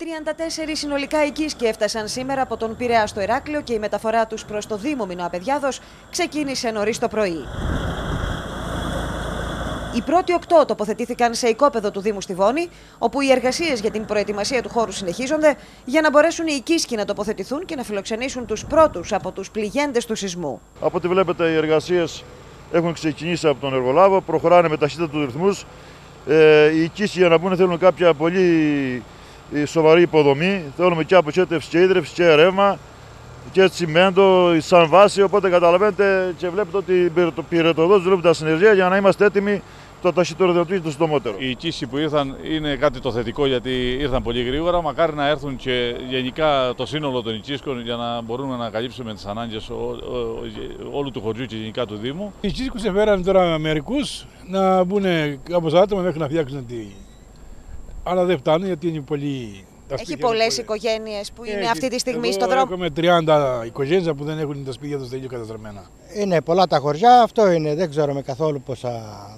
34 συνολικά οικίσκοι έφτασαν σήμερα από τον Πειραιά στο Ηράκλειο και η μεταφορά τους προς το Δήμο Μινοαπεδιάδος ξεκίνησε νωρίς το πρωί. Οι πρώτοι οκτώ τοποθετήθηκαν σε οικόπεδο του Δήμου στη Βόνη, όπου οι εργασίες για την προετοιμασία του χώρου συνεχίζονται για να μπορέσουν οι οικίσκοι να τοποθετηθούν και να φιλοξενήσουν τους πρώτους από τους πληγέντες του σεισμού. Από ό,τι βλέπετε, οι εργασίες έχουν ξεκινήσει από τον εργολάβο, προχωράνε με ταχύτητα τους ρυθμούς. Ε, οι οικίσκοι για να μπουν θέλουν κάποια πολύ σοβαρή υποδομή. Θέλουμε και αποχέτευση και ίδρυυση και ρεύμα και τσιμέντο σαν βάση. Οπότε καταλαβαίνετε και βλέπετε ότι πυρετοδό δουλεύουν τα συνεργεία για να είμαστε έτοιμοι το ταχύτερο δυνατό το συντομότερο. Οι οικήσει που ήρθαν είναι κάτι το θετικό γιατί ήρθαν πολύ γρήγορα. Μακάρι να έρθουν και γενικά το σύνολο των οικίσκων για να μπορούμε να καλύψουμε τις ανάγκες όλου του χωριού και γενικά του Δήμου. Οι οικίσκους έφεραν τώρα μερικούς να μπουν κάπως άτομα μέχρι να φτιάξουν τη. Αλλά δεν φτάνουν γιατί είναι πολύ έχει πολλές οικογένειες που είναι αυτή τη στιγμή Εγώ στον δρόμο. Έχουμε 30 οικογένειες που δεν έχουν τα σπίτια τους τελείως καταστραμμένα. Είναι πολλά τα χωριά, αυτό είναι. Δεν ξέρουμε καθόλου πόσα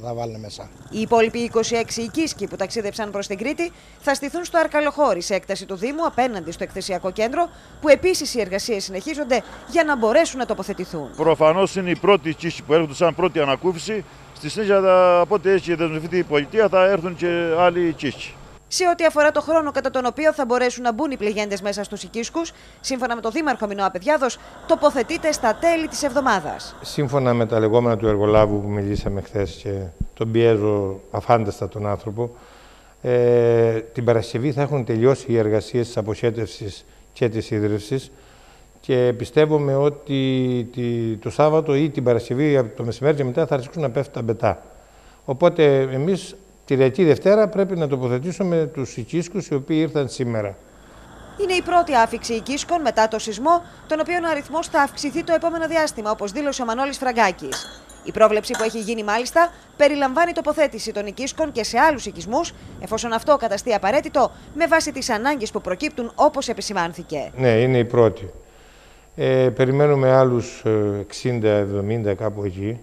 θα βάλουν μέσα. Οι υπόλοιποι 26 οικίσκοι που ταξίδεψαν προς την Κρήτη θα στηθούν στο Αρκαλοχώρι σε έκταση του Δήμου απέναντι στο εκθεσιακό κέντρο, που επίσης οι εργασίες συνεχίζονται για να μπορέσουν να τοποθετηθούν. Προφανώς είναι οι πρώτοι οικίσκοι που έρχονται σαν πρώτη ανακούφιση. Στη συνέχεια, από ό,τι έχει δεσμευτεί η πολιτεία, θα έρθουν και άλλοι οικίσκοι σε ό,τι αφορά το χρόνο κατά τον οποίο θα μπορέσουν να μπουν οι πληγέντες μέσα στους οικίσκους, σύμφωνα με το Δήμαρχο Μινώα Παιδιάδο, τοποθετείται στα τέλη της εβδομάδας. Σύμφωνα με τα λεγόμενα του εργολάβου που μιλήσαμε χθες και τον πιέζω αφάνταστα τον άνθρωπο, ε, την Παρασκευή θα έχουν τελειώσει οι εργασίες της αποχέτευσης και της ίδρυυση και πιστεύουμε ότι το Σάββατο ή την Παρασκευή από το μεσημέρι και μετά θα αρχίσουν να πέφτουν τα μπετά. Οπότε εμείς Κυριακή Δευτέρα πρέπει να τοποθετήσουμε τους οικίσκους οι οποίοι ήρθαν σήμερα. Είναι η πρώτη άφηξη οικίσκων μετά το σεισμό, τον οποίο ο αριθμός θα αυξηθεί το επόμενο διάστημα, όπως δήλωσε ο Μανώλης Φραγκάκης. Η πρόβλεψη που έχει γίνει μάλιστα περιλαμβάνει τοποθέτηση των οικίσκων και σε άλλους οικισμούς, εφόσον αυτό καταστεί απαραίτητο με βάση τις ανάγκες που προκύπτουν όπως επισημάνθηκε. Ναι, είναι η πρώτη. Ε, περιμένουμε άλλους 60-70 ε, κάπου εκεί.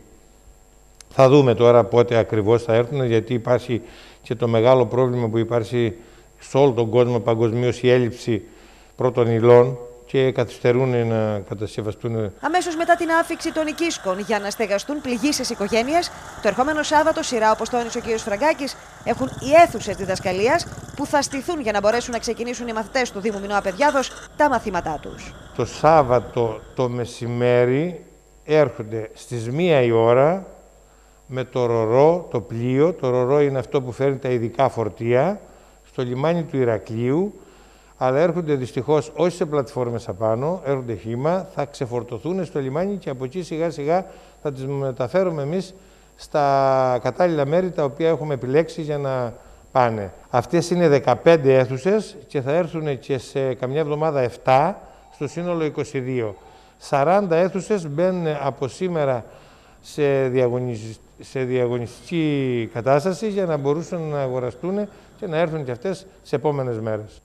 Θα δούμε τώρα πότε ακριβώς θα έρθουν, γιατί υπάρχει και το μεγάλο πρόβλημα που υπάρχει σε όλο τον κόσμο παγκοσμίως η έλλειψη πρώτων υλών και καθυστερούν να κατασκευαστούν. Αμέσως μετά την άφηξη των οικίσκων για να στεγαστούν πληγήσει οικογένειες, το ερχόμενο Σάββατο, σειρά όπως τόνισε ο κ. Φραγκάκης, έχουν οι αίθουσες διδασκαλίας που θα στηθούν για να μπορέσουν να ξεκινήσουν οι μαθητές του Δήμου Μινώα Παιδιάδο τα μαθήματά τους. Το Σάββατο το μεσημέρι έρχονται στις 1 η ώρα με το ρορό, το πλοίο. Το ρορό είναι αυτό που φέρνει τα ειδικά φορτία στο λιμάνι του Ηρακλείου, αλλά έρχονται δυστυχώς όχι σε πλατφόρμες απάνω, έρχονται χήμα, θα ξεφορτωθούν στο λιμάνι και από εκεί σιγά σιγά θα τις μεταφέρουμε εμείς στα κατάλληλα μέρη τα οποία έχουμε επιλέξει για να πάνε. Αυτές είναι 15 αίθουσες και θα έρθουν και σε καμιά εβδομάδα 7, στο σύνολο 22. 40 αίθουσες μπαίνουν από σήμερα σε, σε διαγωνιστική κατάσταση για να μπορούσαν να αγοραστούν και να έρθουν και αυτές σε επόμενες μέρες.